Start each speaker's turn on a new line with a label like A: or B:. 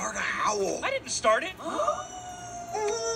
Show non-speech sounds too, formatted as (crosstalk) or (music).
A: start a howl.
B: I didn't start it. (gasps)